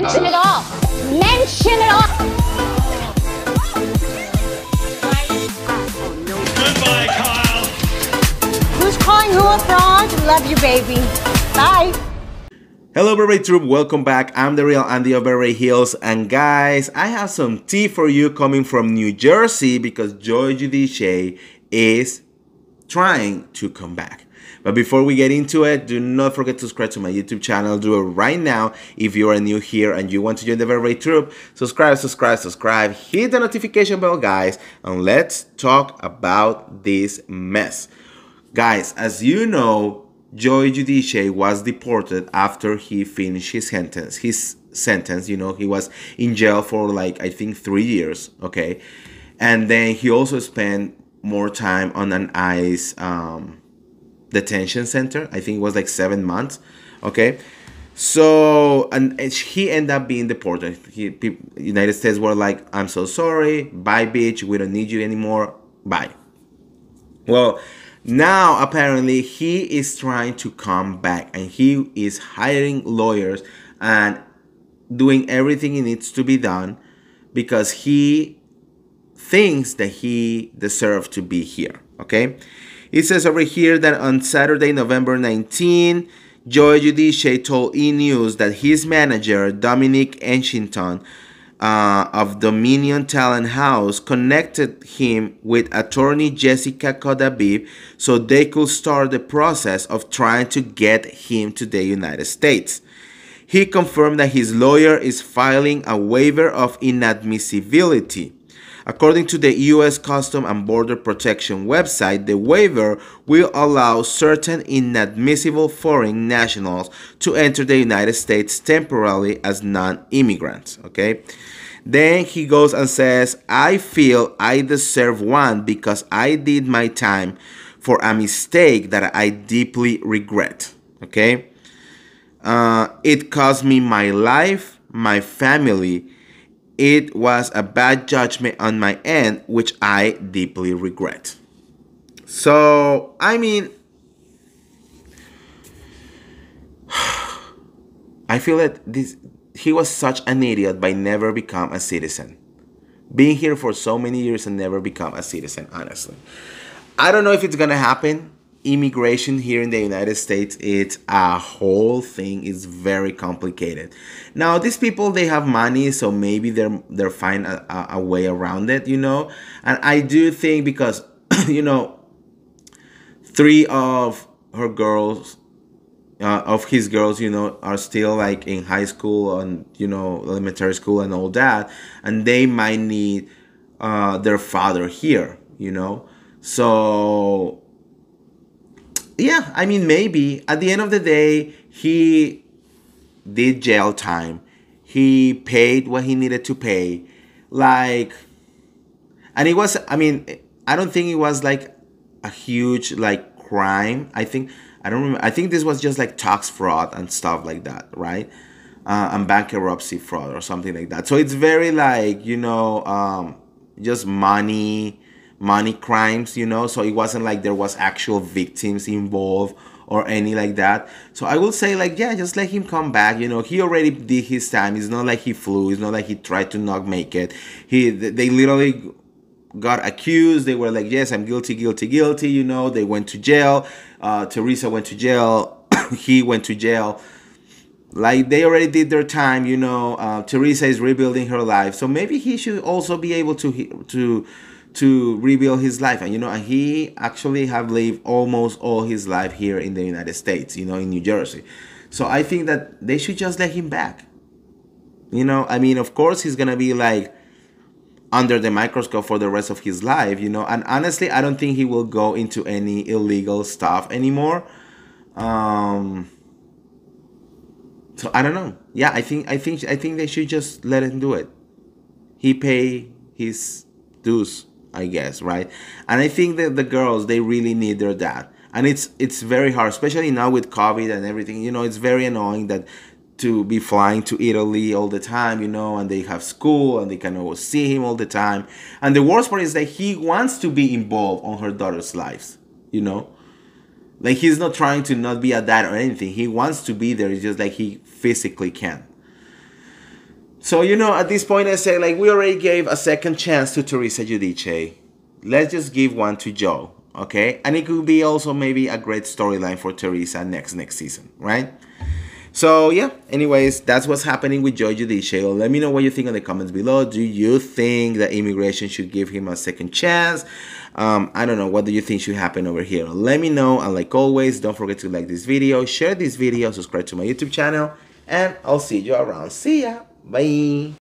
Mention it all. Mention it all. Goodbye, Kyle. Who's calling who a fraud? Love you, baby. Bye. Hello, Beverly Troop. Welcome back. I'm the real Andy of Beverly Hills. And guys, I have some tea for you coming from New Jersey because Joe Giudice is trying to come back. But before we get into it, do not forget to subscribe to my YouTube channel. Do it right now if you are new here and you want to join the Beverly Troop. Subscribe, subscribe, subscribe. Hit the notification bell, guys, and let's talk about this mess. Guys, as you know, Joe Giudice was deported after he finished his sentence. His sentence, you know, he was in jail for like I think three years. Okay, and then he also spent more time on an ICE um, detention center. I think it was like seven months. Okay, so and he ended up being deported. He, people, United States were like, "I'm so sorry, bye, bitch. We don't need you anymore. Bye." Well now, apparently, he is trying to come back and he is hiring lawyers and doing everything he needs to be done because he thinks that he deserves to be here. Okay? It says over here that on Saturday, November 19, Joe Giudice told E! News that his manager, Dominic Edgington, uh, of Dominion Talent House connected him with attorney Jessica Kodabib so they could start the process of trying to get him to the United States. He confirmed that his lawyer is filing a waiver of inadmissibility. According to the U.S. Custom and Border Protection website, the waiver will allow certain inadmissible foreign nationals to enter the United States temporarily as non immigrants. Okay. Then he goes and says, I feel I deserve one because I did my time for a mistake that I deeply regret. Okay. Uh, it cost me my life, my family, it was a bad judgment on my end, which I deeply regret. So, I mean, I feel that this he was such an idiot by never become a citizen. Being here for so many years and never become a citizen, honestly. I don't know if it's gonna happen immigration here in the United States, it's a whole thing. It's very complicated. Now, these people they have money, so maybe they're they're find a, a way around it, you know. And I do think because you know, three of her girls. Uh, of his girls, you know, are still like in high school and you know elementary school and all that, and they might need uh, their father here, you know. So yeah, I mean, maybe at the end of the day, he did jail time. He paid what he needed to pay. Like, and it was, I mean, I don't think it was like a huge, like, crime. I think, I don't remember, I think this was just like tax fraud and stuff like that, right? Uh, and bankruptcy fraud or something like that. So it's very like, you know, um, just money money crimes, you know, so it wasn't like there was actual victims involved or any like that. So I will say like yeah, just let him come back. You know, he already did his time. It's not like he flew. It's not like he tried to not make it. He they literally got accused. They were like, yes, I'm guilty, guilty, guilty. You know, they went to jail. Uh, Teresa went to jail. he went to jail. Like they already did their time. You know, uh, Teresa is rebuilding her life. So maybe he should also be able to to to rebuild his life. And you know he actually have lived almost all his life here in the united states you know in new jersey. So i think that they should just let him back. You know i mean of course he's gonna be like under the microscope for the rest of his life you know. And honestly i don't think he will go into any illegal stuff anymore. Um so i don't know. Yeah i think i think i think they should just let him do it. He pay his dues I guess, right? And I think that the girls they really need their dad, and it's it's very hard, especially now with COVID and everything. You know, it's very annoying that to be flying to Italy all the time, you know, and they have school and they can always see him all the time. And the worst part is that he wants to be involved on her daughter's lives, you know. Like he's not trying to not be a dad or anything. He wants to be there. It's just like he physically can. So you know, at this point, I say like we already gave a second chance to Teresa Giudice. Let's just give one to Joe, okay? And it could be also maybe a great storyline for Teresa next next season, right? So yeah, anyways, that's what's happening with Joe Giudice. Let me know what you think in the comments below. Do you think that immigration should give him a second chance? Um, I don't know. What do you think should happen over here? Let me know. And like always, don't forget to like this video, share this video, subscribe to my YouTube channel, and I'll see you around. See ya. Bye.